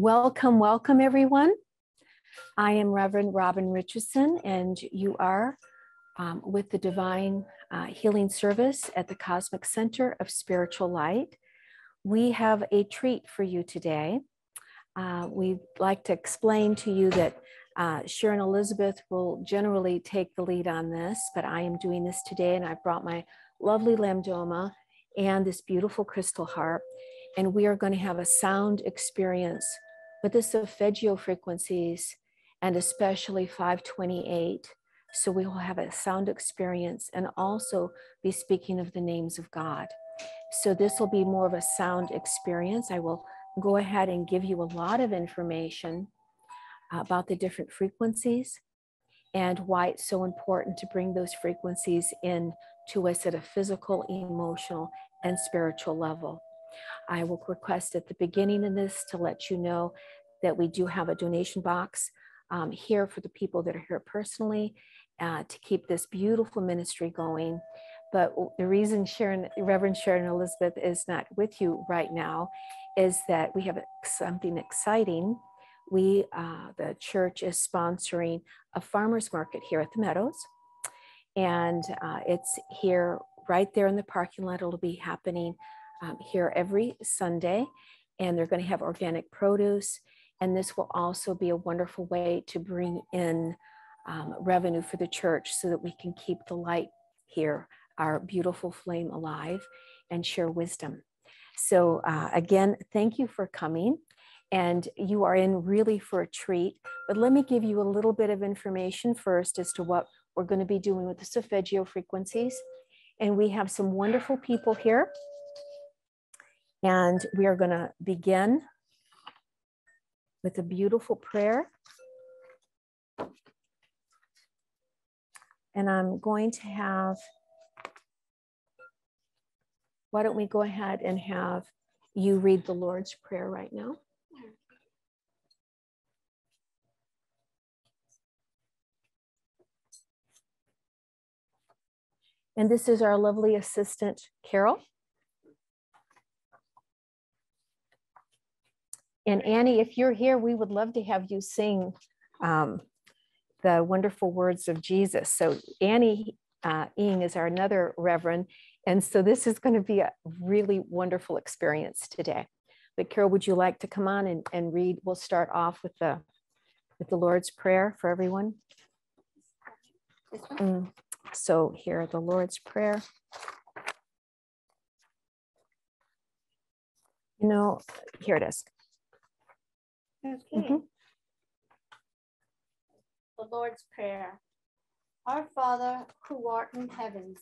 Welcome, welcome, everyone. I am Reverend Robin Richardson, and you are um, with the Divine uh, Healing Service at the Cosmic Center of Spiritual Light. We have a treat for you today. Uh, we'd like to explain to you that uh, Sharon Elizabeth will generally take the lead on this, but I am doing this today, and I've brought my lovely lambdoma and this beautiful crystal harp, and we are going to have a sound experience but the solfeggio frequencies and especially 528. So we will have a sound experience and also be speaking of the names of God. So this will be more of a sound experience. I will go ahead and give you a lot of information about the different frequencies and why it's so important to bring those frequencies in to us at a physical, emotional, and spiritual level. I will request at the beginning of this to let you know that we do have a donation box um, here for the people that are here personally uh, to keep this beautiful ministry going. But the reason Sharon, Reverend Sharon Elizabeth is not with you right now is that we have something exciting. We, uh, the church is sponsoring a farmer's market here at the Meadows. And uh, it's here right there in the parking lot. It'll be happening um, here every Sunday. And they're going to have organic produce. And this will also be a wonderful way to bring in um, revenue for the church so that we can keep the light here, our beautiful flame alive, and share wisdom. So, uh, again, thank you for coming. And you are in really for a treat. But let me give you a little bit of information first as to what we're going to be doing with the solfeggio frequencies. And we have some wonderful people here. And we are going to begin with a beautiful prayer. And I'm going to have, why don't we go ahead and have you read the Lord's Prayer right now? And this is our lovely assistant, Carol. And Annie, if you're here, we would love to have you sing um, the wonderful words of Jesus. So Annie uh, Ing is our another reverend. And so this is going to be a really wonderful experience today. But Carol, would you like to come on and, and read? We'll start off with the with the Lord's Prayer for everyone. Mm. So here, the Lord's Prayer. You know, here it is. Okay. Mm-hmm. The Lord's Prayer. Our Father, who art in heavens,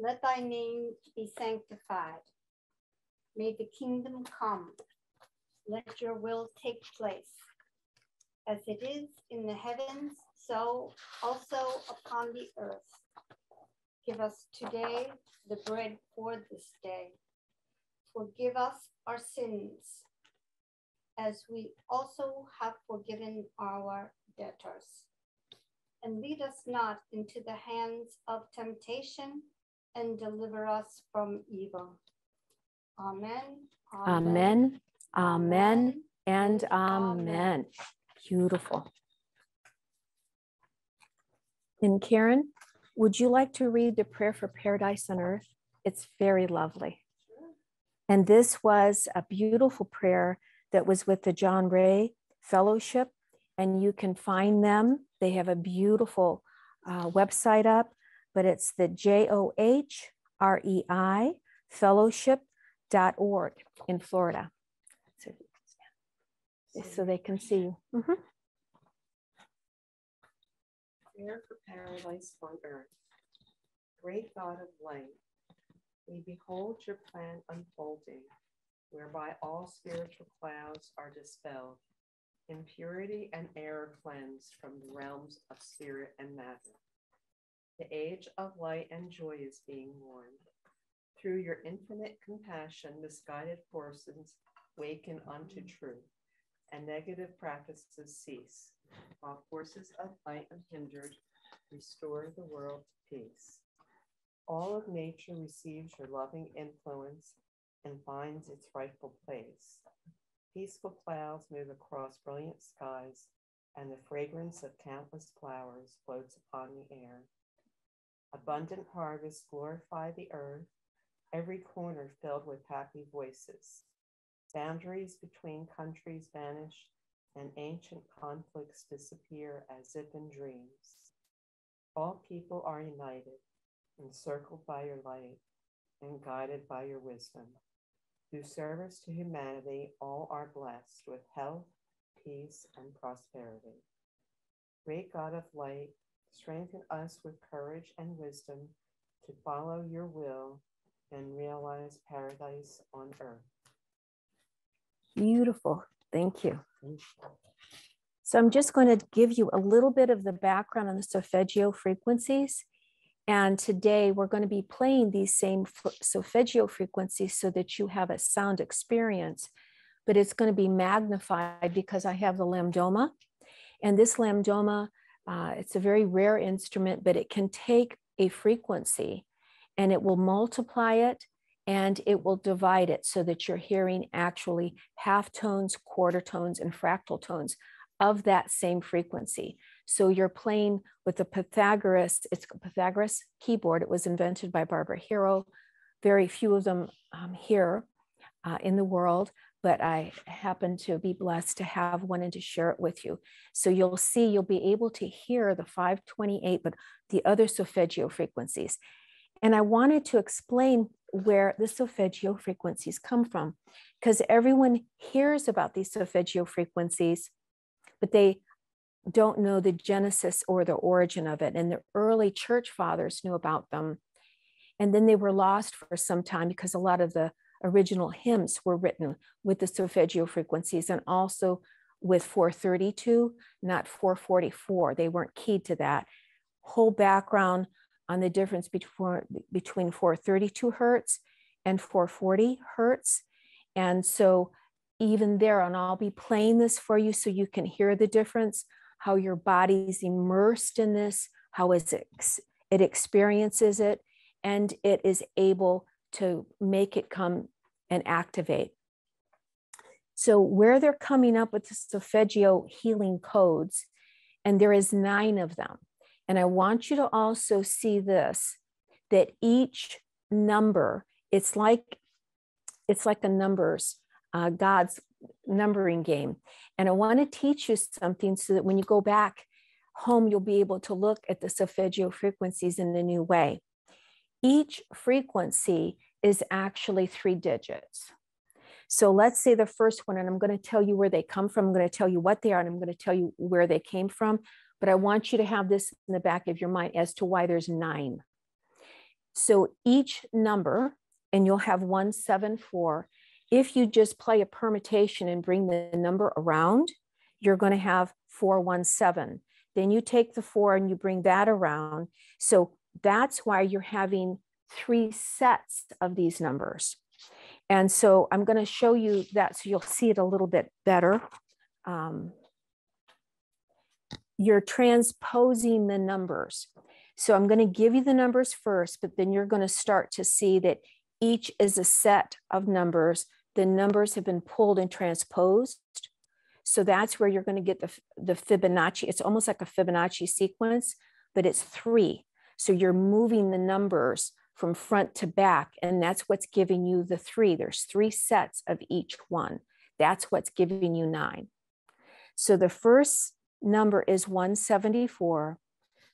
let thy name be sanctified. May the kingdom come. Let your will take place. As it is in the heavens, so also upon the earth. Give us today the bread for this day. Forgive us our sins as we also have forgiven our debtors. And lead us not into the hands of temptation, and deliver us from evil. Amen. Amen. Amen. and amen. amen. Beautiful. And Karen, would you like to read the prayer for paradise on earth? It's very lovely. And this was a beautiful prayer that was with the Johrei Fellowship, and you can find them. They have a beautiful uh, website up, but it's the J O H R E I fellowship.org in Florida. So, so they can see you. Mm-hmm. Prayer for paradise on earth. Great God of light, we behold your plan unfolding whereby all spiritual clouds are dispelled, impurity and error cleansed from the realms of spirit and matter. The age of light and joy is being born. Through your infinite compassion, misguided forces waken unto truth, and negative practices cease, while forces of light unhindered restore the world to peace. All of nature receives your loving influence and finds its rightful place. Peaceful clouds move across brilliant skies, and the fragrance of countless flowers floats upon the air. Abundant harvests glorify the earth, every corner filled with happy voices. Boundaries between countries vanish, and ancient conflicts disappear as if in dreams. All people are united, encircled by your light, and guided by your wisdom. Through service to humanity, all are blessed with health, peace, and prosperity. Great God of light, strengthen us with courage and wisdom to follow your will and realize paradise on earth. Beautiful. Thank you. So I'm just going to give you a little bit of the background on the solfeggio frequencies. And today we're going to be playing these same solfeggio frequencies so that you have a sound experience, but it's going to be magnified because I have the lambdoma. And this lambdoma, uh, it's a very rare instrument, but it can take a frequency and it will multiply it and it will divide it so that you're hearing actually half tones, quarter tones, and fractal tones of that same frequency. So you're playing with the Pythagoras, it's a Pythagoras keyboard. It was invented by Barbara Hero. Very few of them um, here uh, in the world, but I happen to be blessed to have one and to share it with you. So you'll see, you'll be able to hear the 528, but the other solfeggio frequencies. And I wanted to explain where the solfeggio frequencies come from, because everyone hears about these solfeggio frequencies, but they don't know the genesis or the origin of it. And the early church fathers knew about them. And then they were lost for some time because a lot of the original hymns were written with the solfeggio frequencies and also with 432, not 444. They weren't keyed to that. Whole background on the difference between, between 432 hertz and 440 hertz. And so even there, and I'll be playing this for you so you can hear the difference how your body's immersed in this, how it, it experiences it, and it is able to make it come and activate. So where they're coming up with the solfeggio healing codes, and there is nine of them. And I want you to also see this, that each number, it's like, it's like the numbers, uh, God's numbering game. And I want to teach you something so that when you go back home, you'll be able to look at the solfeggio frequencies in a new way. Each frequency is actually three digits. So let's say the first one, and I'm going to tell you where they come from. I'm going to tell you what they are, and I'm going to tell you where they came from. But I want you to have this in the back of your mind as to why there's nine. So each number, and you'll have 174, if you just play a permutation and bring the number around, you're going to have 417. Then you take the four and you bring that around. So that's why you're having three sets of these numbers. And so I'm going to show you that so you'll see it a little bit better. Um, you're transposing the numbers. So I'm going to give you the numbers first, but then you're going to start to see that each is a set of numbers. The numbers have been pulled and transposed. So that's where you're going to get the, the Fibonacci. It's almost like a Fibonacci sequence, but it's three. So you're moving the numbers from front to back, and that's what's giving you the three. There's three sets of each one. That's what's giving you nine. So the first number is 174.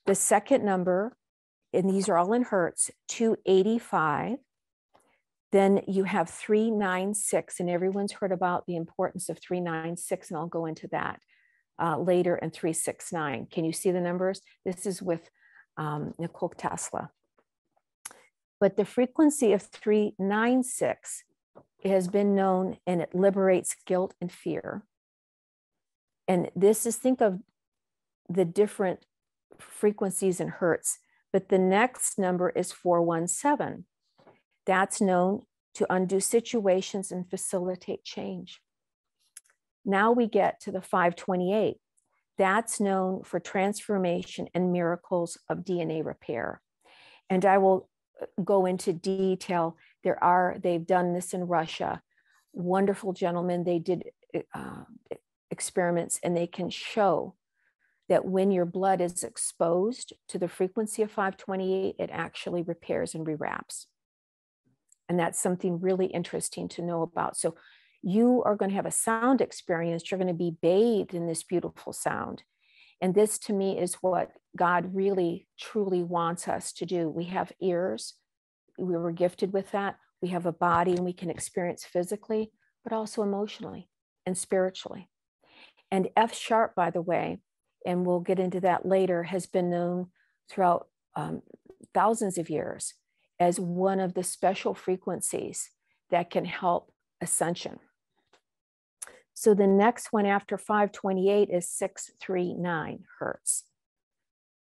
The second number, and these are all in hertz, 285. Then you have 396, and everyone's heard about the importance of 396, and I'll go into that uh, later, and 369. Can you see the numbers? This is with um, Nikola Tesla. But the frequency of 396 has been known and it liberates guilt and fear. And this is, think of the different frequencies and hertz. But the next number is 417. That's known to undo situations and facilitate change. Now we get to the 528. That's known for transformation and miracles of DNA repair. And I will uh, go into detail. There are, they've done this in Russia. Wonderful gentlemen. They did uh, experiments and they can show that when your blood is exposed to the frequency of 528, it actually repairs and rewraps. And that's something really interesting to know about. So you are going to have a sound experience. You're going to be bathed in this beautiful sound. And this to me is what God really, truly wants us to do. We have ears, we were gifted with that. We have a body and we can experience physically, but also emotionally and spiritually. And F sharp, by the way, and we'll get into that later, has been known throughout um, thousands of years as one of the special frequencies that can help ascension. So the next one after 528 is 639 hertz.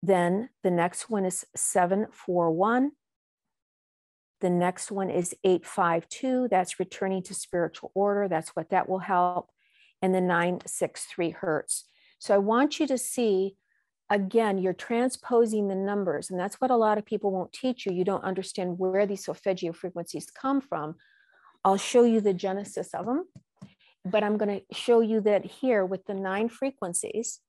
Then the next one is 741. The next one is 852. That's returning to spiritual order. That's what that will help. And the 963 hertz. So I want you to see again, you're transposing the numbers. And that's what a lot of people won't teach you. You don't understand where these solfeggio frequencies come from. I'll show you the genesis of them but I'm going to show you that here with the nine frequencies,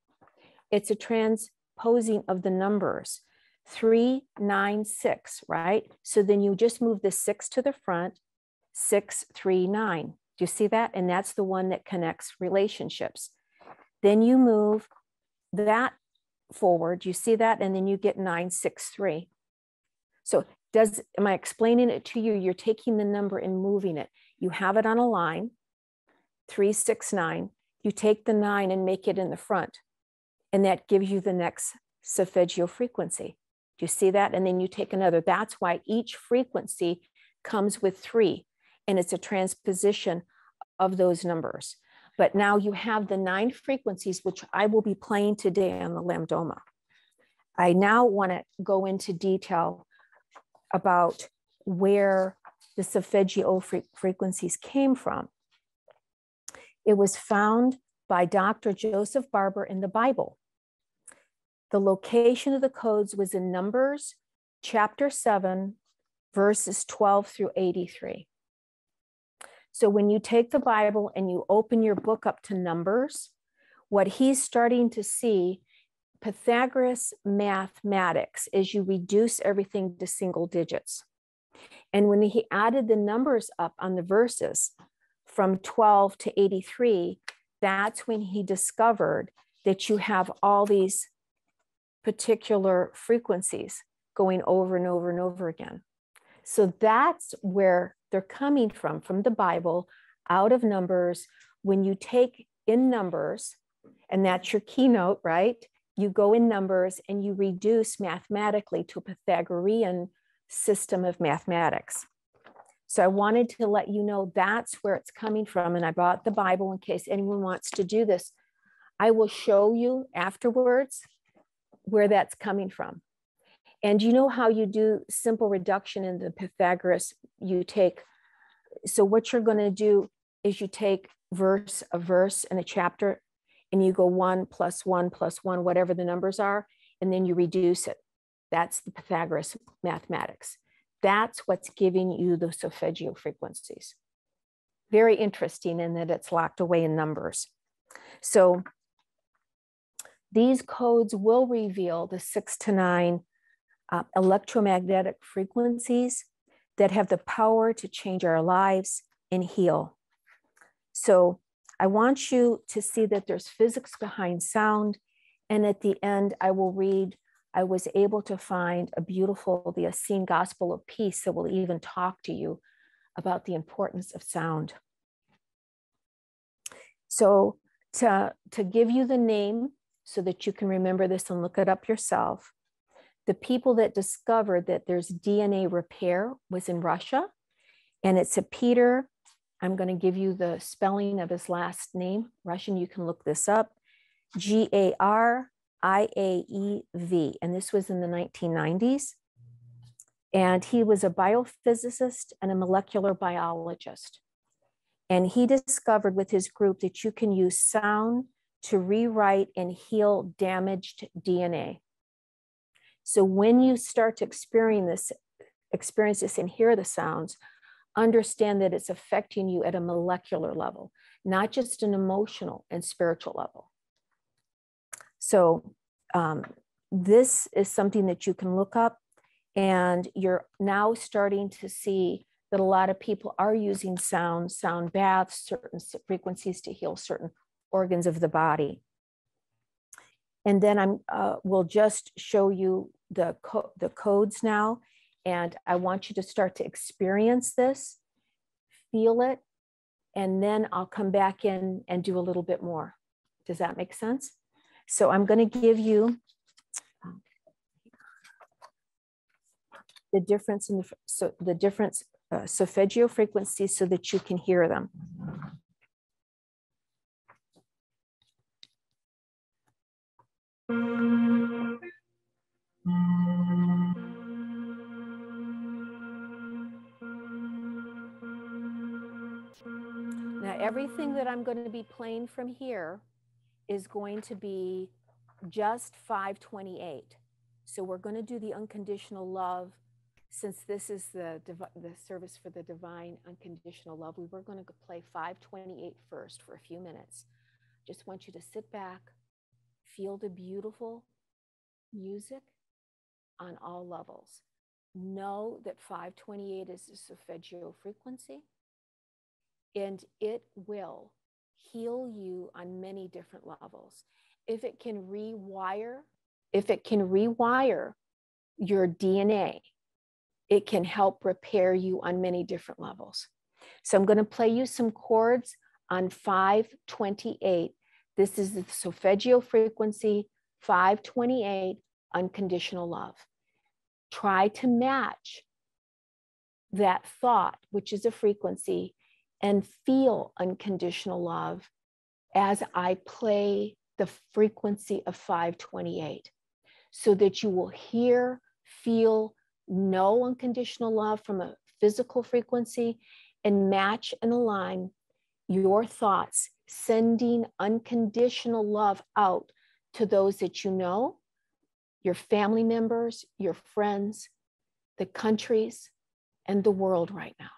it's a transposing of the numbers three, nine, six, right? So then you just move the six to the front, six, three, nine. Do you see that? And that's the one that connects relationships. Then you move that forward. You see that? And then you get nine, six, three. So does, am I explaining it to you? You're taking the number and moving it. You have it on a line 369, you take the nine and make it in the front. And that gives you the next solfeggio frequency. Do you see that? And then you take another. That's why each frequency comes with three, and it's a transposition of those numbers. But now you have the nine frequencies, which I will be playing today on the Lambdoma. I now want to go into detail about where the solfeggio frequencies came from. It was found by Dr. Joseph Barber in the Bible. The location of the codes was in Numbers chapter 7, verses 12 through 83. So when you take the Bible and you open your book up to Numbers, what he's starting to see Pythagoras mathematics is you reduce everything to single digits. And when he added the numbers up on the verses, from 12 to 83, that's when he discovered that you have all these particular frequencies going over and over and over again. So that's where they're coming from, from the Bible, out of numbers. When you take in numbers, and that's your keynote, right? You go in numbers and you reduce mathematically to a Pythagorean system of mathematics. So I wanted to let you know that's where it's coming from. And I brought the Bible in case anyone wants to do this. I will show you afterwards where that's coming from. And you know how you do simple reduction in the Pythagoras? You take, so what you're going to do is you take verse, a verse and a chapter, and you go one plus one plus one, whatever the numbers are, and then you reduce it. That's the Pythagoras mathematics. That's what's giving you the solfeggio frequencies. Very interesting in that it's locked away in numbers. So these codes will reveal the six to nine uh, electromagnetic frequencies that have the power to change our lives and heal. So I want you to see that there's physics behind sound. And at the end, I will read I was able to find a beautiful, the Essene Gospel of Peace that will even talk to you about the importance of sound. So, to, to give you the name so that you can remember this and look it up yourself, the people that discovered that there's DNA repair was in Russia, and it's a Peter. I'm going to give you the spelling of his last name, Russian. You can look this up G A R I A E V. And this was in the 1990s. And he was a biophysicist and a molecular biologist. And he discovered with his group that you can use sound to rewrite and heal damaged DNA. So when you start to experience this, experience this and hear the sounds, understand that it's affecting you at a molecular level. not just an emotional and spiritual level. So, um, this is something that you can look up, and you're now starting to see that a lot of people are using sound, sound baths, certain frequencies to heal certain organs of the body. And then I'm uh, will just show you the co the codes now, and I want you to start to experience this, feel it, and then I'll come back in and do a little bit more. Does that make sense? So I'm going to give you um, the difference in the so the difference uh, solfeggio frequencies so that you can hear them. Now, everything that I'm going to be playing from here is going to be just 528. So we're going to do the unconditional love since this is the, the service for the divine unconditional love, we were going to play 528 first for a few minutes. Just want you to sit back, feel the beautiful music on all levels. Know that 528 is a solfeggio frequency, and it will heal you on many different levels. If it can rewire, if it can rewire your DNA, it can help repair you on many different levels. So I'm going to play you some chords on 528. This is the solfeggio frequency 528 unconditional love. Try to match that thought, which is a frequency, and feel unconditional love as I play the frequency of 528 so that you will hear, feel, know unconditional love from a physical frequency and match and align your thoughts, sending unconditional love out to those that you know, your family members, your friends, the countries, and the world right now.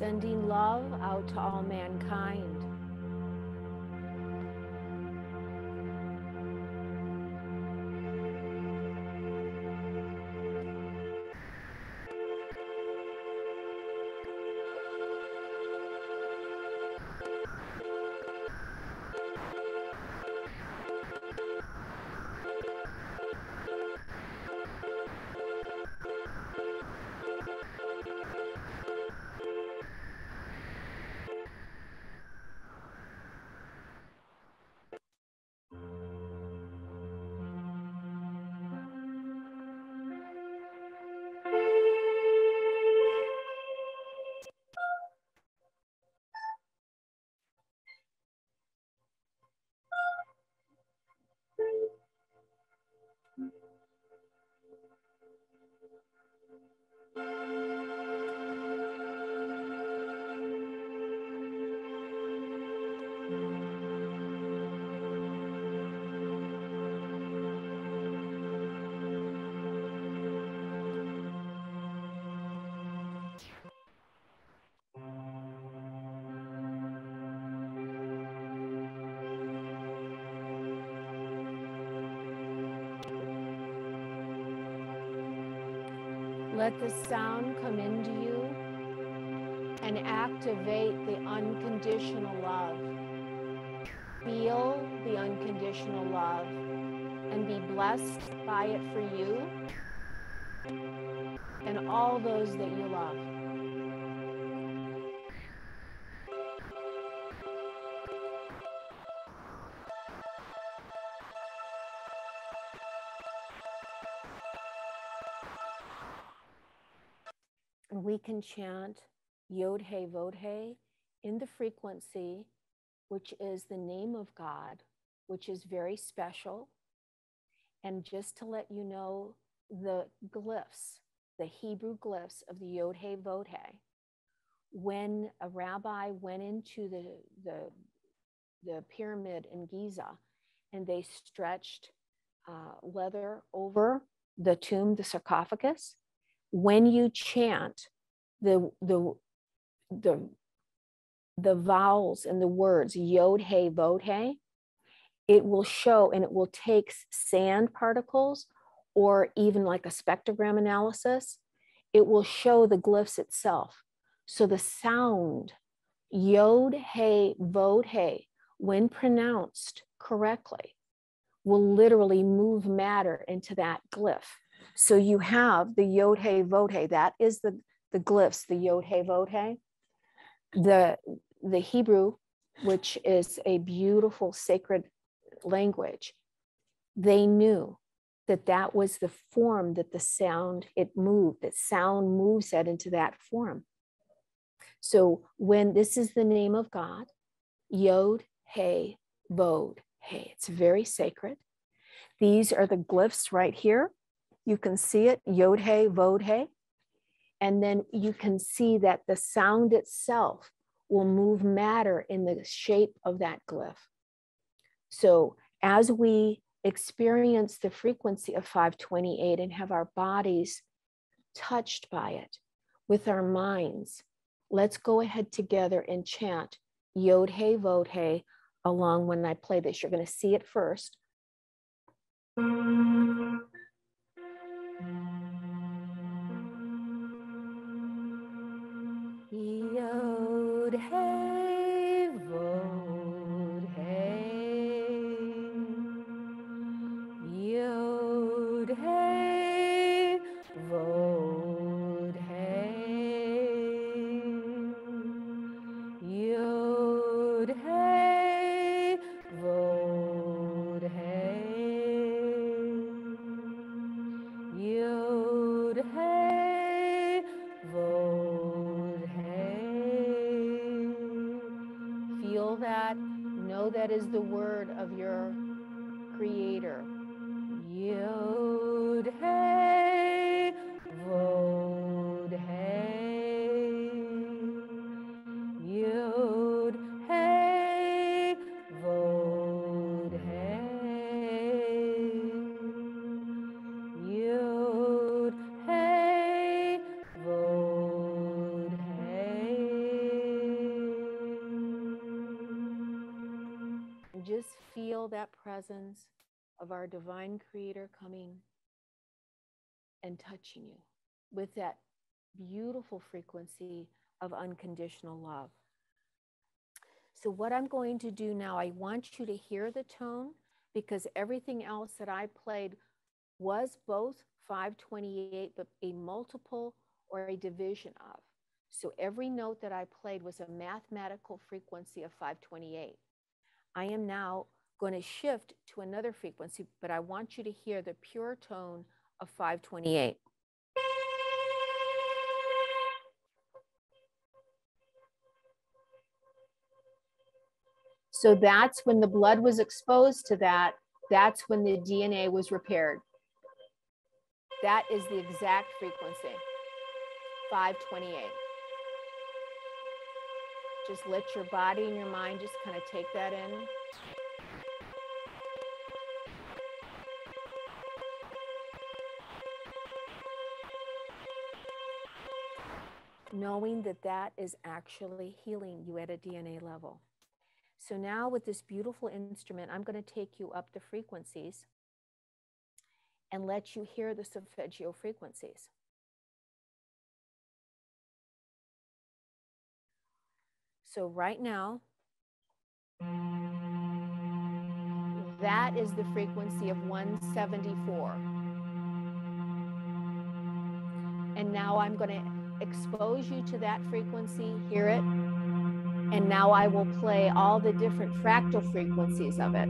Sending love out to all mankind. Let the sound come into you and activate the unconditional love. Feel the unconditional love and be blessed by it for you and all those that you love. Chant Yod He Vod He in the frequency, which is the name of God, which is very special. And just to let you know, the glyphs, the Hebrew glyphs of the Yod He Vod He, when a rabbi went into the, the, the pyramid in Giza and they stretched uh, leather over the tomb, the sarcophagus, when you chant the the the the vowels and the words yod hey vod hey it will show and it will take sand particles or even like a spectrogram analysis it will show the glyphs itself so the sound yod hey vod hey when pronounced correctly will literally move matter into that glyph so you have the Yod He Vod He. That is the the glyphs, the Yod He Vod He. The the Hebrew, which is a beautiful sacred language, they knew that that was the form that the sound it moved. That sound moves that into that form. So when this is the name of God, Yod He Vod He. It's very sacred. These are the glyphs right here you can see it, yod he, vod he. And then you can see that the sound itself will move matter in the shape of that glyph. So as we experience the frequency of 528 and have our bodies touched by it with our minds, let's go ahead together and chant Yod Hey Vod Hey along when I play this. You're going to see it first. Yod hey Just feel that presence of our divine creator coming and touching you with that beautiful frequency of unconditional love. So, what I'm going to do now, I want you to hear the tone because everything else that I played was both 528, but a multiple or a division of. So, every note that I played was a mathematical frequency of 528. I am now going to shift to another frequency, but I want you to hear the pure tone of 528. So that's when the blood was exposed to that, that's when the DNA was repaired. That is the exact frequency 528. Just let your body and your mind just kind of take that in. Knowing that that is actually healing you at a DNA level. So now with this beautiful instrument, I'm going to take you up the frequencies and let you hear the solfeggio frequencies. So right now, that is the frequency of 174. And now I'm going to expose you to that frequency, hear it. And now I will play all the different fractal frequencies of it.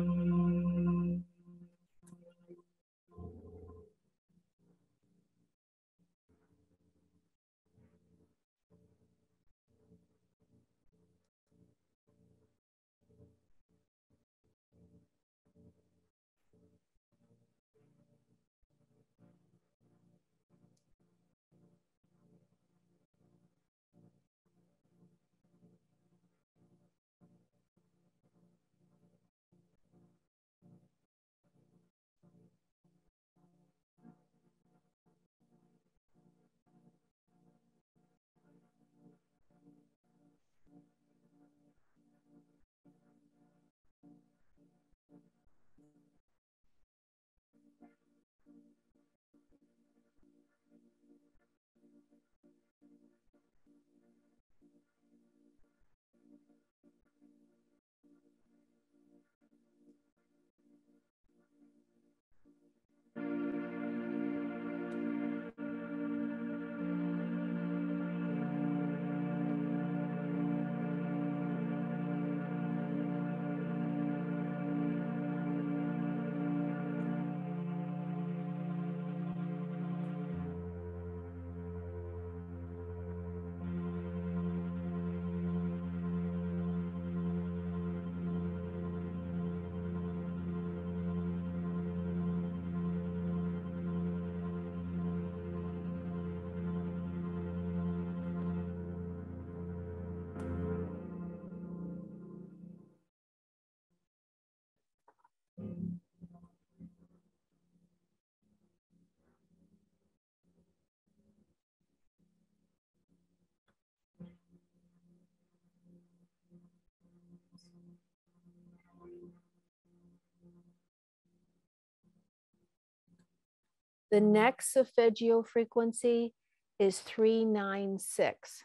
The next solfeggio frequency is 396.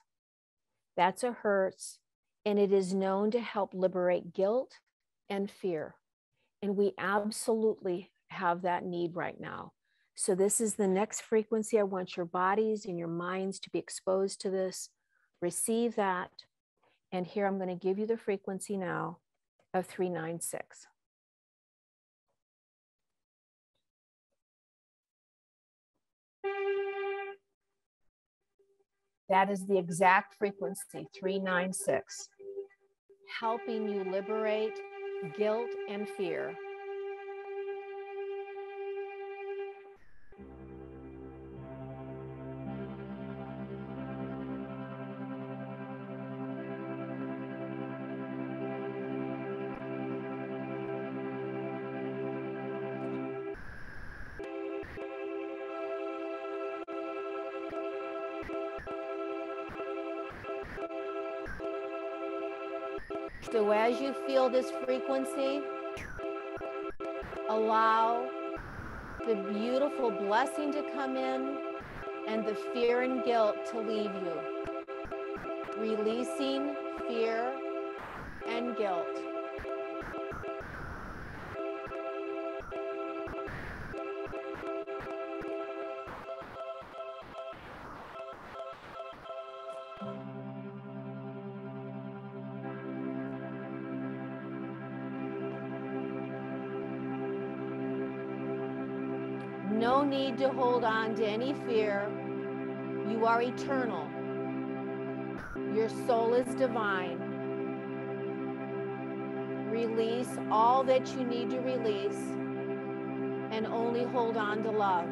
That's a hertz, and it is known to help liberate guilt and fear. And we absolutely have that need right now. So, this is the next frequency. I want your bodies and your minds to be exposed to this. Receive that. And here I'm going to give you the frequency now of 396. That is the exact frequency, 396, helping you liberate guilt and fear. As you feel this frequency, allow the beautiful blessing to come in and the fear and guilt to leave you. Releasing fear and guilt. Are eternal. Your soul is divine. Release all that you need to release and only hold on to love.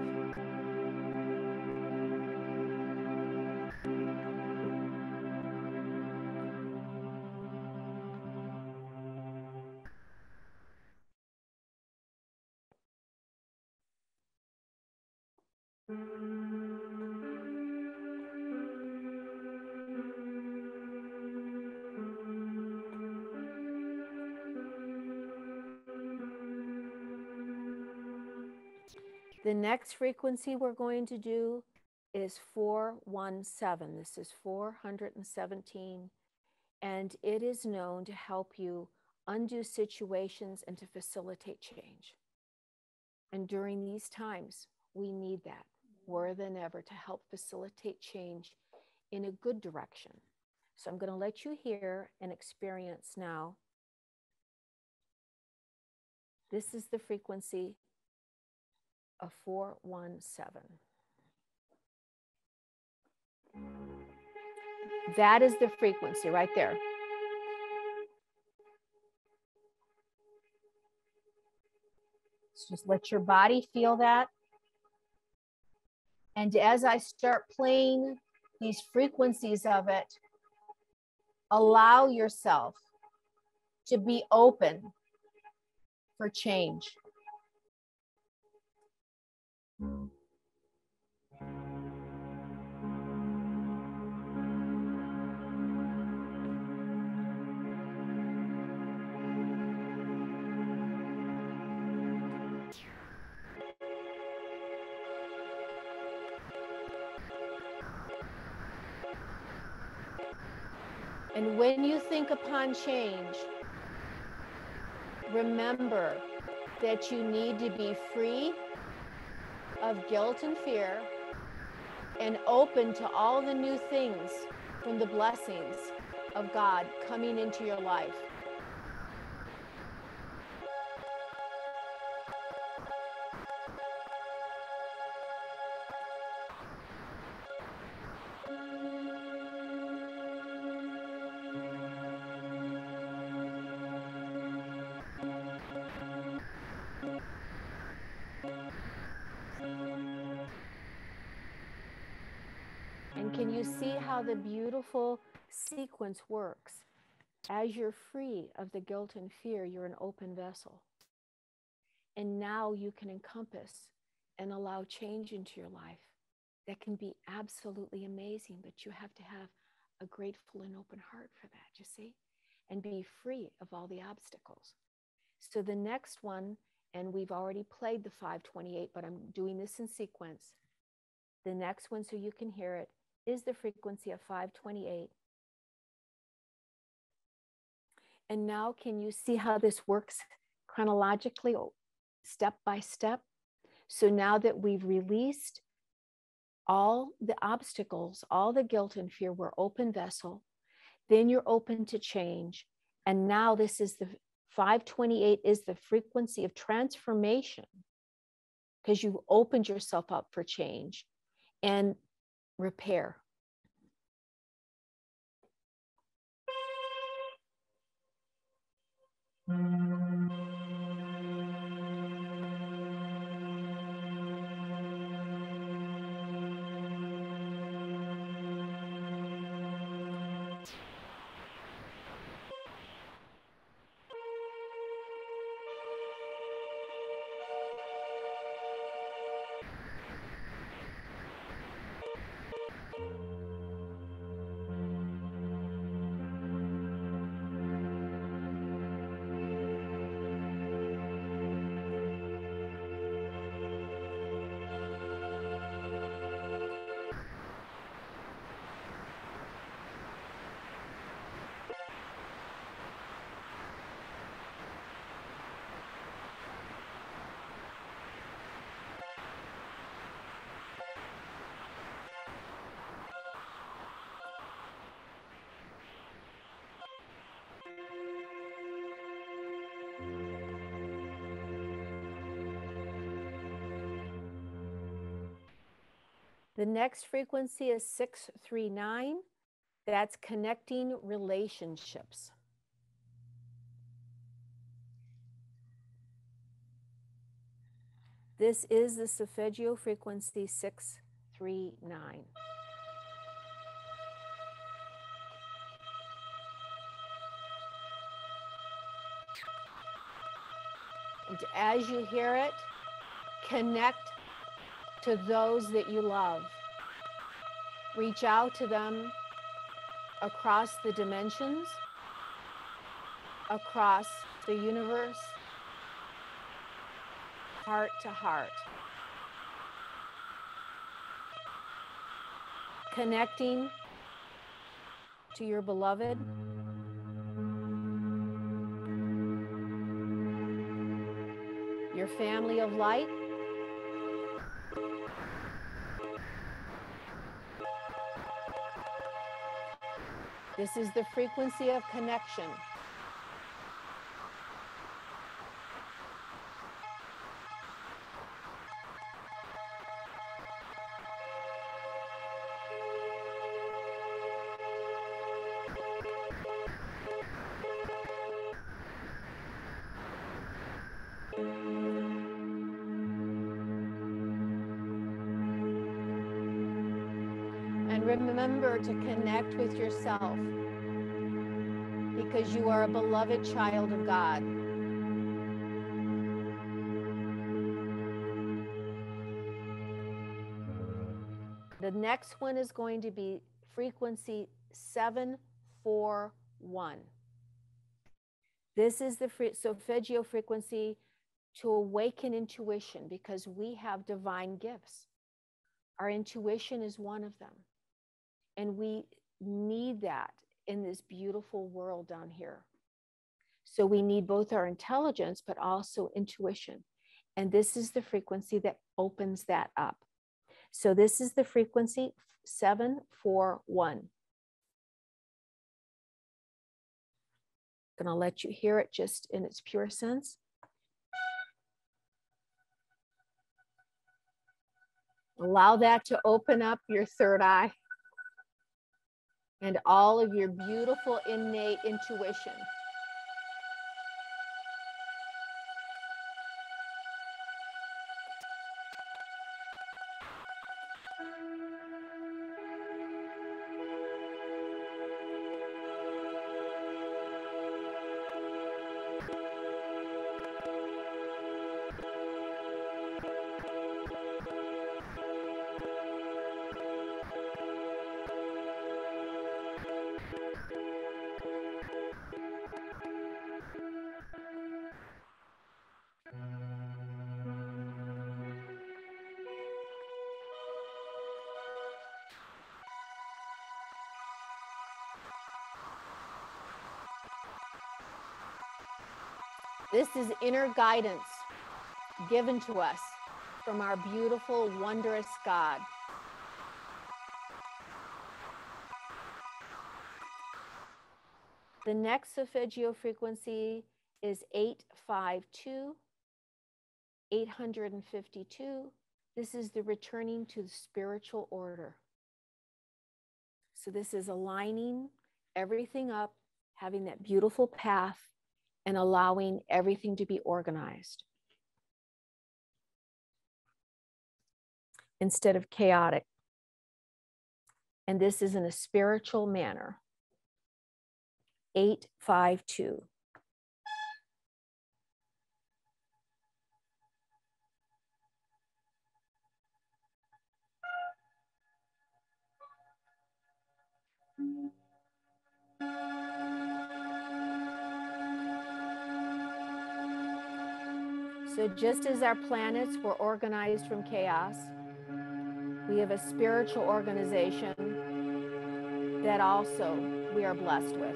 The next frequency we're going to do is 417. This is 417. and it is known to help you undo situations and to facilitate change. And during these times, we need that more than ever to help facilitate change in a good direction. So I'm going to let you hear and experience now. This is the frequency of 417. That is the frequency right there. just let your body feel that. And as I start playing these frequencies of it, allow yourself to be open for change. And when you think upon change, remember that you need to be free of guilt and fear and open to all the new things from the blessings of God coming into your life. How the mm-hmm. beautiful sequence works. As you're free of the guilt and fear, you're an open vessel. And now you can encompass and allow change into your life that can be absolutely amazing, but you have to have a grateful and open heart for that, you see, and be free of all the obstacles. So the next one, and we've already played the 528, but I'm doing this in sequence. The next one, so you can hear it, is the frequency of 528. And now, can you see how this works chronologically, oh, step by step? So now that we've released all the obstacles, all the guilt and fear, we're open vessel, then you're open to change. And now this is the 528 is the frequency of transformation because you've opened yourself up for change. And repair. The next frequency is 639. That's connecting relationships. This is the Solfeggio frequency 639. And as you hear it, connect to those that you love. Reach out to them across the dimensions, across the universe, heart to heart. Connecting to your beloved. Your family of light. This is the frequency of connection. Remember to connect with yourself because you are a beloved child of God. The next one is going to be frequency 741. This is the free, solfeggio frequency to awaken intuition because we have divine gifts. Our intuition is one of them. And we need that in this beautiful world down here. So we need both our intelligence, but also intuition. And this is the frequency that opens that up. So this is the frequency 741. Gonna let you hear it just in its pure sense. Allow that to open up your third eye and all of your beautiful innate intuition. This is inner guidance given to us from our beautiful, wondrous God. The next solfeggio frequency is 852, 852. This is the returning to the spiritual order. So, this is aligning everything up, having that beautiful path, and allowing everything to be organized instead of chaotic. And this is in a spiritual manner. 852. So, just as our planets were organized from chaos, we have a spiritual organization that also we are blessed with.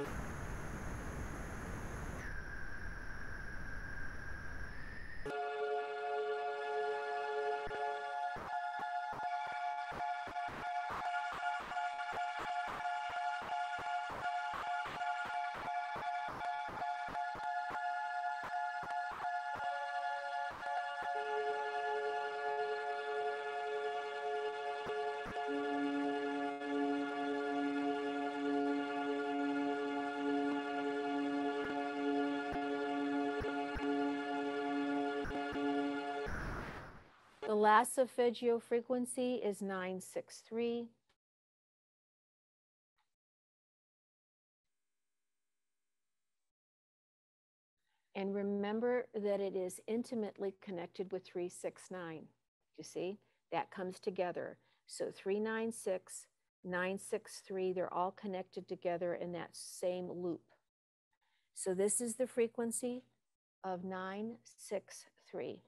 Solfeggio frequency is 963. And remember that it is intimately connected with 369. You see, that comes together. So 396, 963, they're all connected together in that same loop. So this is the frequency of 963.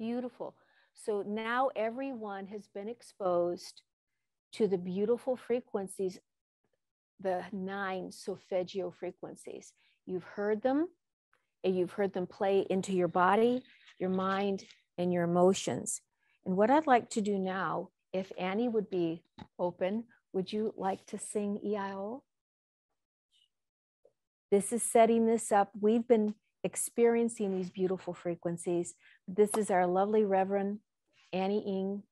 Beautiful. So now everyone has been exposed to the beautiful frequencies, the nine solfeggio frequencies. You've heard them, and you've heard them play into your body, your mind, and your emotions. And what I'd like to do now, if Annie would be open, would you like to sing EIO? This is setting this up. We've been experiencing these beautiful frequencies. This is our lovely Reverend Annie Ing,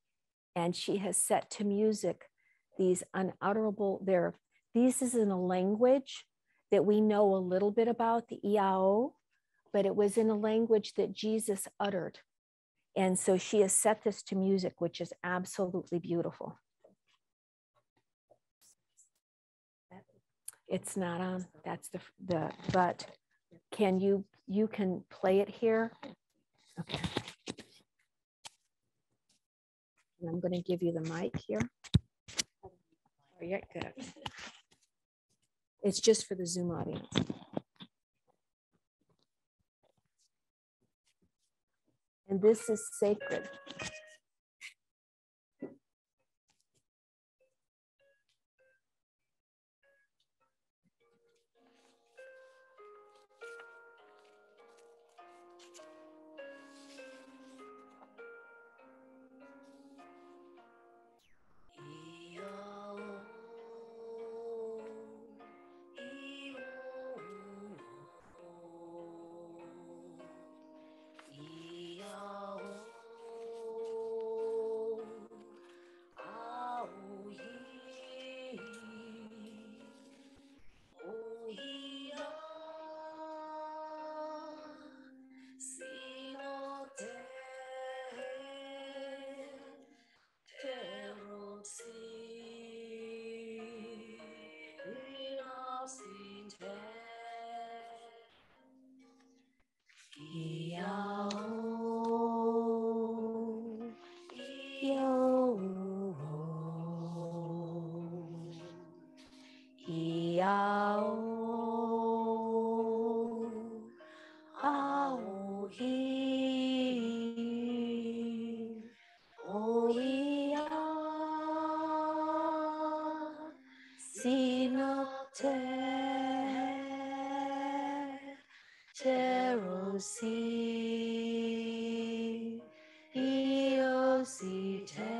and she has set to music these unutterable, there. This is in a language that we know a little bit about, the EIO, but it was in a language that Jesus uttered. And so she has set this to music, which is absolutely beautiful. It's not on, that's the, the, but can you, you can play it here? Okay. And I'm gonna give you the mic here. Oh, yeah, good. It's just for the Zoom audience. And this is sacred. EOC, see. 10.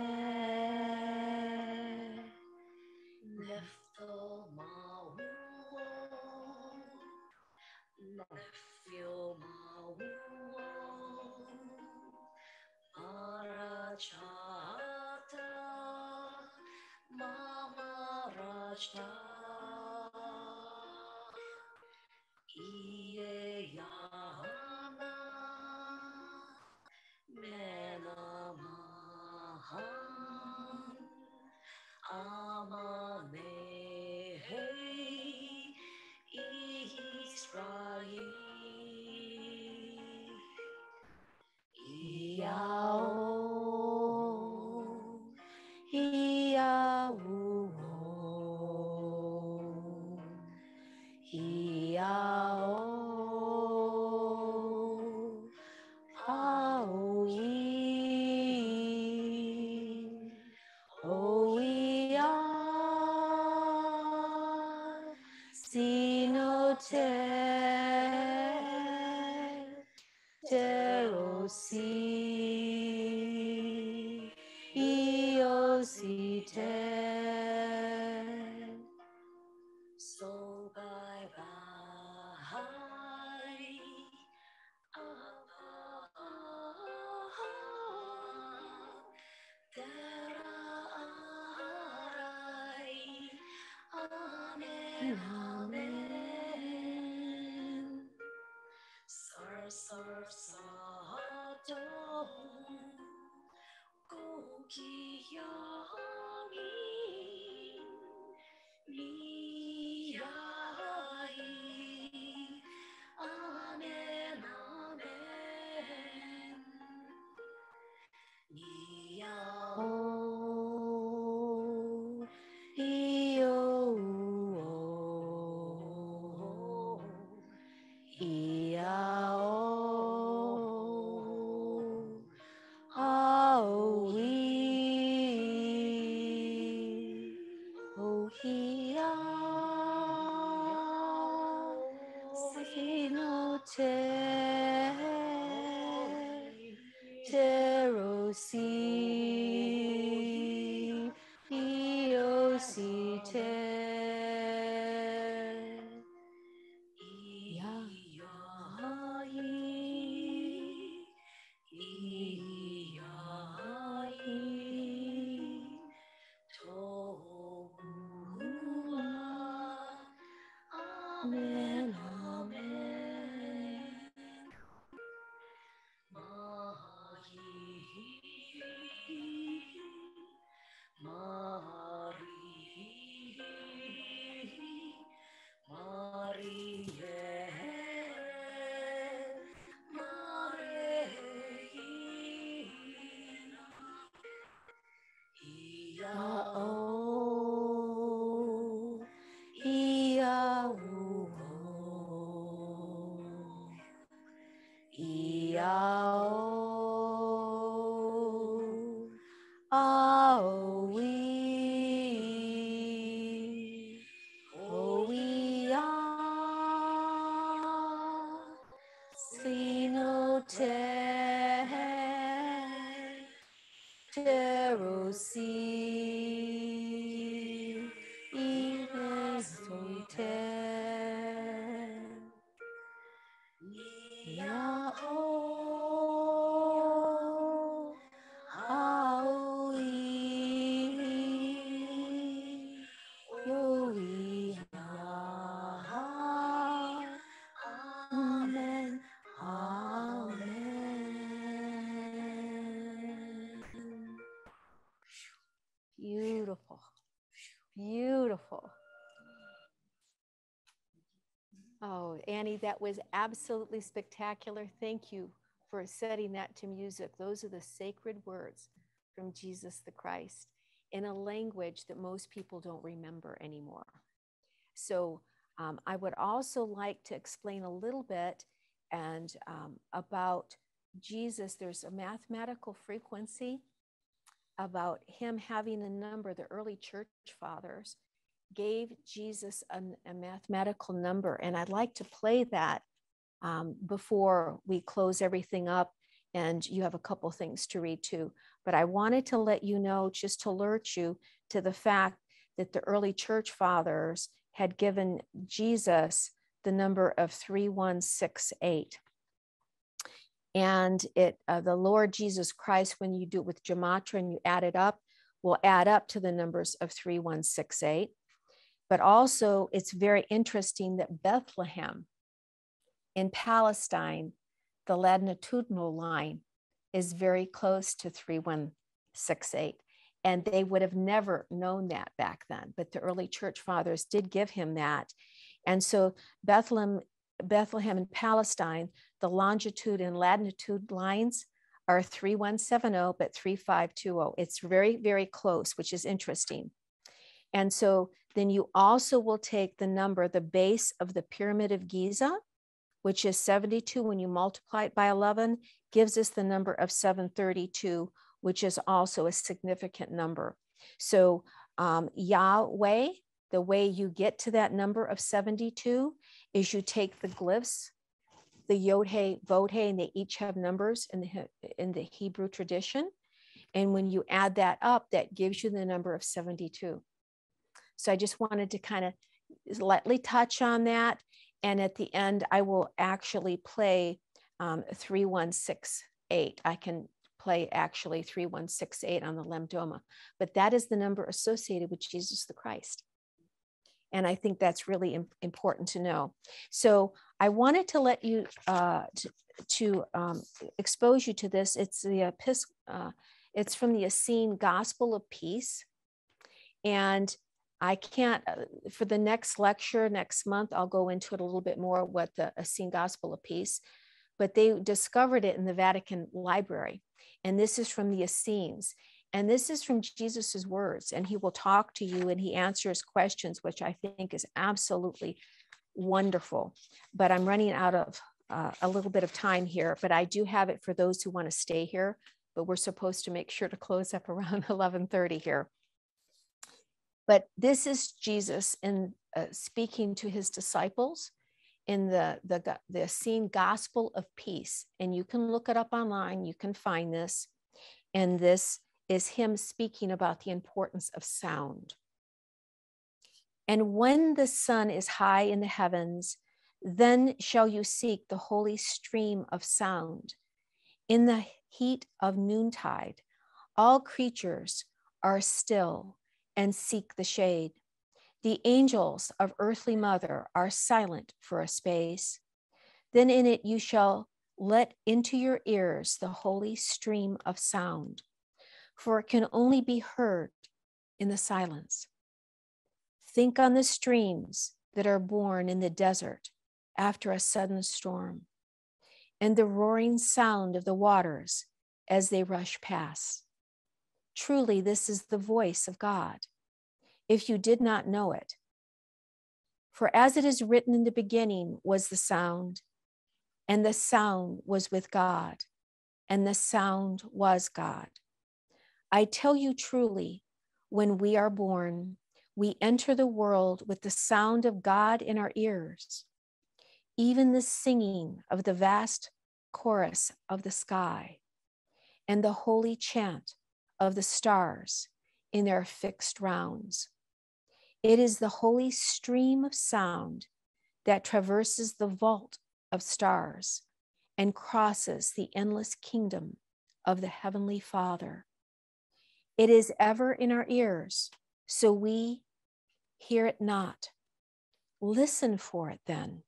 你要 Annie, that was absolutely spectacular. Thank you for setting that to music. Those are the sacred words from Jesus the Christ in a language that most people don't remember anymore. So, um, I would also like to explain a little bit and um, about Jesus. There's a mathematical frequency about him having a number. The early church fathers gave Jesus an, a mathematical number. And I'd like to play that um, before we close everything up. And you have a couple things to read too. But I wanted to let you know, just to alert you to the fact that the early church fathers had given Jesus the number of 3168. And it, uh, the Lord Jesus Christ, when you do it with gematria and you add it up, will add up to the numbers of 3168. But also, it's very interesting that Bethlehem in Palestine, the latitudinal line is very close to 3168. And they would have never known that back then. But the early church fathers did give him that. And so Bethlehem, Bethlehem in Palestine, the longitude and latitude lines are 3170, but 3520. It's very, very close, which is interesting. And so then you also will take the number, the base of the Pyramid of Giza, which is 72. When you multiply it by 11, gives us the number of 732, which is also a significant number. So um, Yahweh, the way you get to that number of 72 is you take the glyphs, the Yod He, Vod and they each have numbers in the, in the Hebrew tradition. And when you add that up, that gives you the number of 72. So I just wanted to kind of lightly touch on that. And at the end, I will actually play um, 3168. I can play actually 3168 on the lambdoma, but that is the number associated with Jesus the Christ. And I think that's really important to know. So I wanted to let you uh, to, to um, expose you to this. It's the uh, it's from the Essene Gospel of Peace, and I can't, uh, for the next lecture next month, I'll go into it a little bit more what the Essene Gospel of Peace, but they discovered it in the Vatican Library. And this is from the Essenes. And this is from Jesus's words. And he will talk to you and he answers questions, which I think is absolutely wonderful. But I'm running out of uh, a little bit of time here, but I do have it for those who want to stay here. But we're supposed to make sure to close up around 11:30 here. But this is Jesus in uh, speaking to his disciples. in the, the, the Essene Gospel of Peace. And you can look it up online, you can find this. And this is him speaking about the importance of sound. And when the sun is high in the heavens, then shall you seek the holy stream of sound. In the heat of noontide, all creatures are still and seek the shade. The angels of earthly mother are silent for a space. Then in it you shall let into your ears the holy stream of sound, for it can only be heard in the silence. Think on the streams that are born in the desert after a sudden storm, and the roaring sound of the waters as they rush past. Truly, this is the voice of God, if you did not know it. For as it is written in the beginning was the sound, and the sound was with God, and the sound was God. I tell you truly, when we are born, we enter the world with the sound of God in our ears even the singing of the vast chorus of the sky and the holy chant of the stars in their fixed rounds. It is the holy stream of sound that traverses the vault of stars and crosses the endless kingdom of the Heavenly Father. It is ever in our ears, so we hear it not. Listen for it then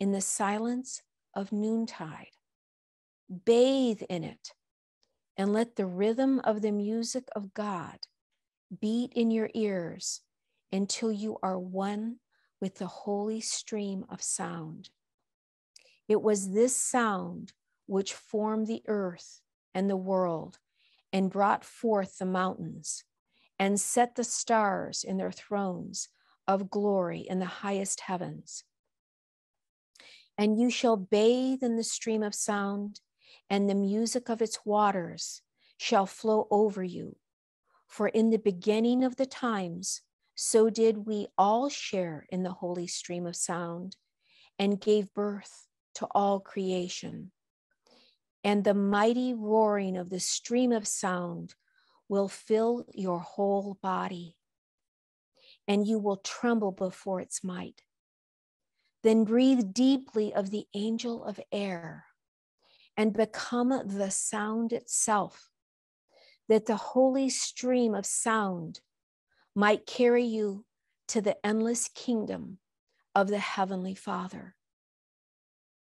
in the silence of noontide. Bathe in it and let the rhythm of the music of God beat in your ears until you are one with the holy stream of sound. It was this sound which formed the earth and the world and brought forth the mountains and set the stars in their thrones of glory in the highest heavens and you shall bathe in the stream of sound, and the music of its waters shall flow over you. For in the beginning of the times, so did we all share in the holy stream of sound and gave birth to all creation. And the mighty roaring of the stream of sound will fill your whole body, and you will tremble before its might. Then breathe deeply of the angel of air and become the sound itself, that the holy stream of sound might carry you to the endless kingdom of the Heavenly Father.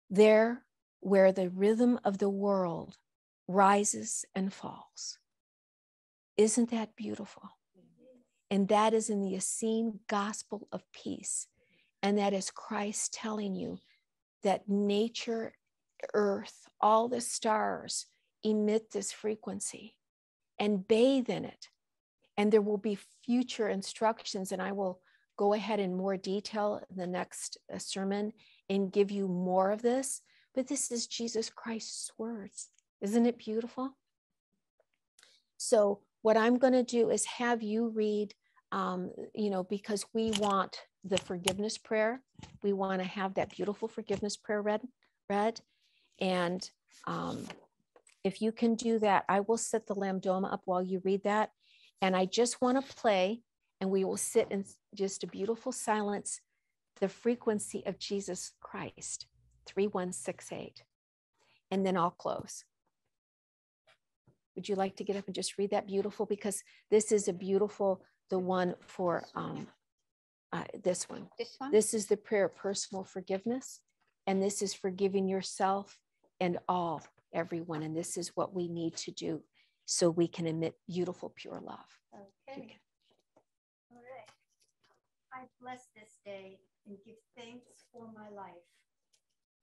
There, where the rhythm of the world rises and falls. Isn't that beautiful? And that is in the Essene gospel of peace. And that is Christ telling you that nature, earth, all the stars emit this frequency and bathe in it. And there will be future instructions, and I will go ahead in more detail in the next uh, sermon and give you more of this. But this is Jesus Christ's words. Isn't it beautiful? So, what I'm going to do is have you read, um, you know, because we want the forgiveness prayer. We want to have that beautiful forgiveness prayer read. read. And um, if you can do that, I will set the lambdoma up while you read that. And I just want to play, and we will sit in just a beautiful silence, the frequency of Jesus Christ, 3168. And then I'll close. Would you like to get up and just read that beautiful? Because this is a beautiful, the one for um, uh, this one. This one? This is the prayer of personal forgiveness. And this is forgiving yourself and all, everyone. And this is what we need to do so we can emit beautiful, pure love. Okay. All right. I bless this day and give thanks for my life.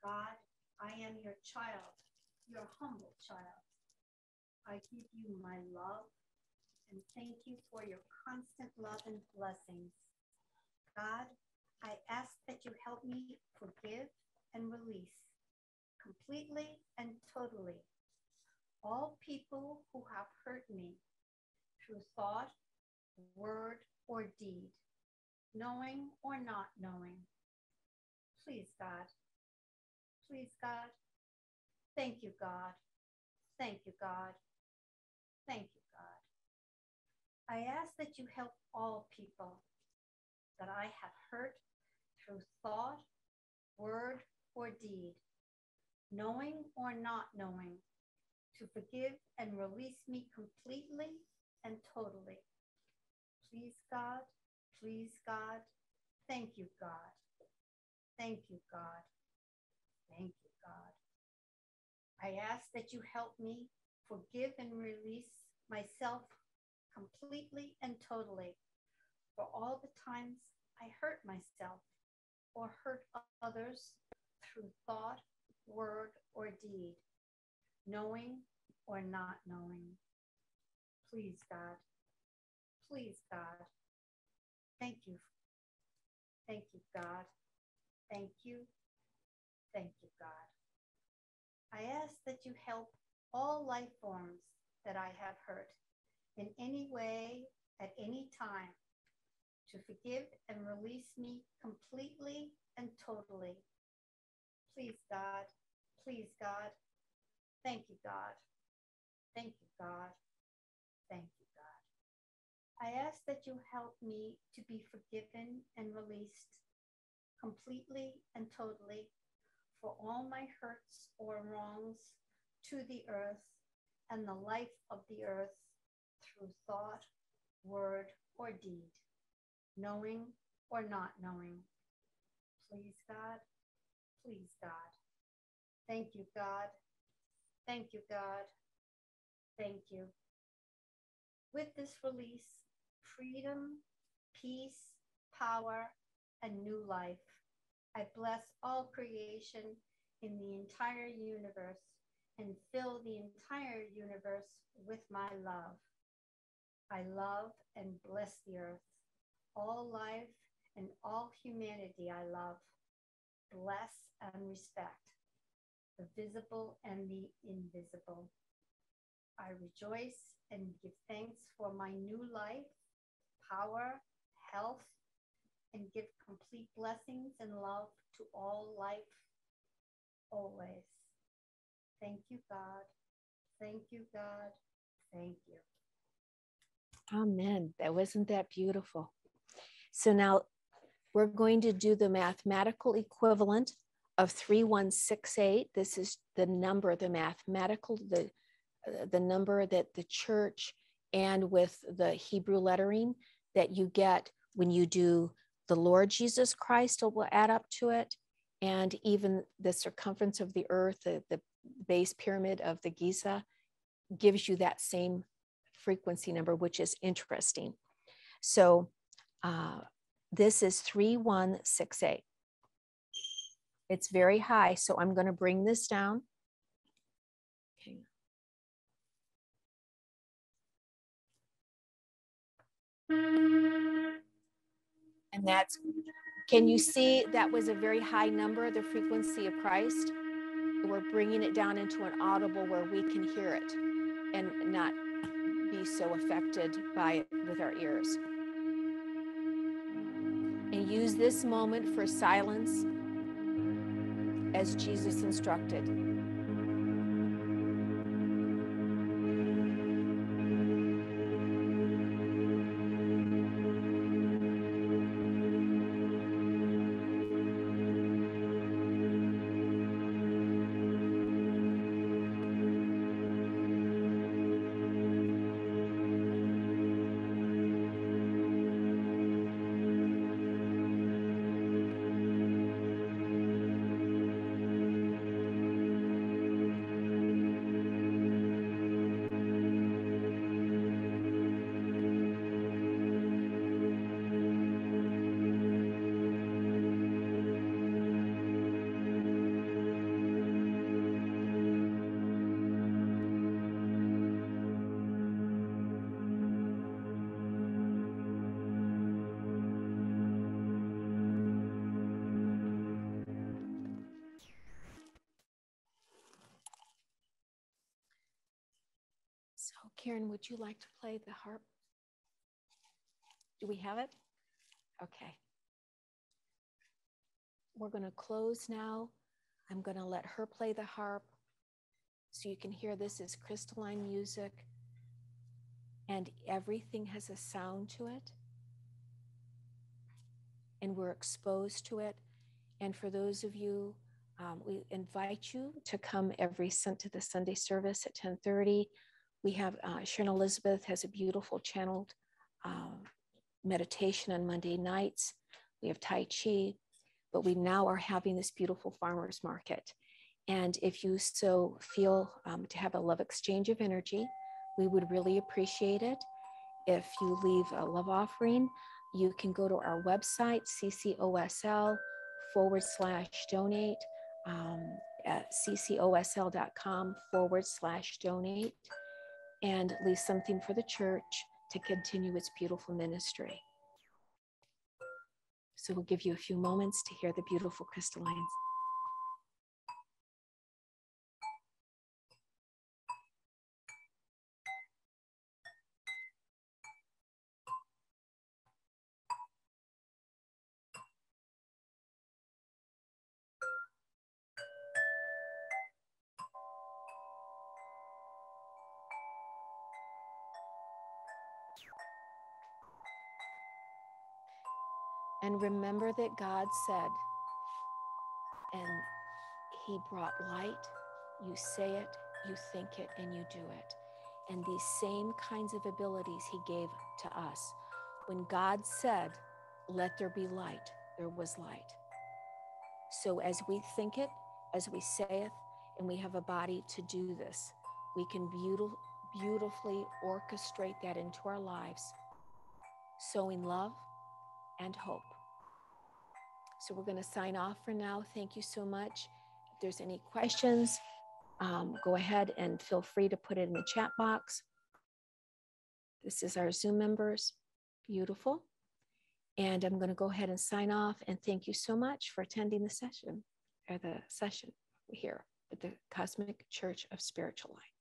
God, I am your child, your humble child. I give you my love and thank you for your constant love and blessings. God, I ask that you help me forgive and release completely and totally all people who have hurt me through thought, word, or deed, knowing or not knowing. Please, God. Please, God. Thank you, God. Thank you, God. Thank you, God. I ask that you help all people that I have hurt through thought, word, or deed, knowing or not knowing, to forgive and release me completely and totally. Please, God, please, God, thank you, God. Thank you, God. Thank you, God. I ask that you help me forgive and release myself completely and totally for all the times I hurt myself or hurt others through thought, word, or deed, knowing or not knowing. Please, God. Please, God. Thank you. Thank you, God. Thank you. Thank you, God. I ask that you help all life forms that I have hurt in any way at any time to forgive and release me completely and totally. Please, God. Please, God. Thank you, God. Thank you, God. Thank you, God. I ask that you help me to be forgiven and released completely and totally for all my hurts or wrongs to the earth and the life of the earth through thought, word, or deed, knowing or not knowing. Please, God. Please, God. Thank you, God. Thank you, God. Thank you. With this release, freedom, peace, power, and new life. I bless all creation in the entire universe and fill the entire universe with my love. I love and bless the earth, all life and all humanity I love, bless and respect, the visible and the invisible. I rejoice and give thanks for my new life, power, health, and give complete blessings and love to all life always. Thank you, God. Thank you, God. Thank you. Amen. That wasn't that beautiful. So now we're going to do the mathematical equivalent of 3168. This is the number, the mathematical, the, uh, the number that the church and with the Hebrew lettering that you get when you do the Lord Jesus Christ will add up to it. And even the circumference of the earth, the, the base pyramid of the Giza, gives you that same frequency number, which is interesting. So uh, this is 3168. It's very high, so I'm going to bring this down. Okay. And that's, can you see that was a very high number, the frequency of Christ? We're bringing it down into an audible where we can hear it and not be so affected by it with our ears. Use this moment for silence as Jesus instructed. Karen, would you like to play the harp? Do we have it? Okay. we're going to close now. I'm going to let her play the harp so you can hear this is crystalline music and everything has a sound to it. And we're exposed to it. And for those of you, um, we invite you to come every to the Sunday service at 1030. We have uh, Sharon Elizabeth has a beautiful channeled uh, meditation on Monday nights. We have Tai Chi, but we now are having this beautiful farmers market. And if you so feel um, to have a love exchange of energy, we would really appreciate it. If you leave a love offering, you can go to our website, ccosl forward slash donate um, at ccosl.com forward slash donate and leave something for the church to continue its beautiful ministry. So we'll give you a few moments to hear the beautiful crystallines. Remember that God said, and He brought light. You say it, you think it, and you do it. And these same kinds of abilities He gave to us. When God said, Let there be light, there was light. So as we think it, as we say it, and we have a body to do this, we can beautiful, beautifully orchestrate that into our lives, sowing love and hope. So we're going to sign off for now. Thank you so much. If there's any questions, um, go ahead and feel free to put it in the chat box. This is our Zoom members. Beautiful. And I'm going to go ahead and sign off and thank you so much for attending the session or the session here at the Cosmic Church of Spiritual Light.